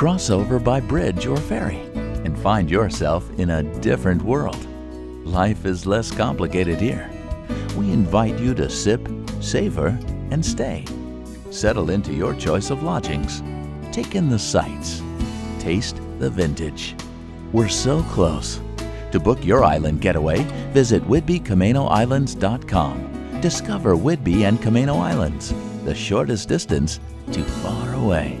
Cross over by bridge or ferry and find yourself in a different world. Life is less complicated here. We invite you to sip, savor, and stay. Settle into your choice of lodgings. Take in the sights. Taste the vintage. We're so close. To book your island getaway, visit WhidbeyCamanoIslands.com. Discover Whidbey and Camano Islands, the shortest distance to far away.